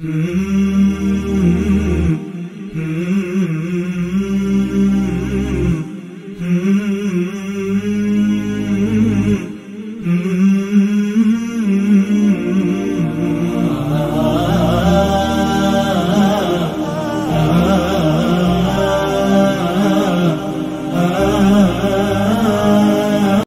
Mm-hmm.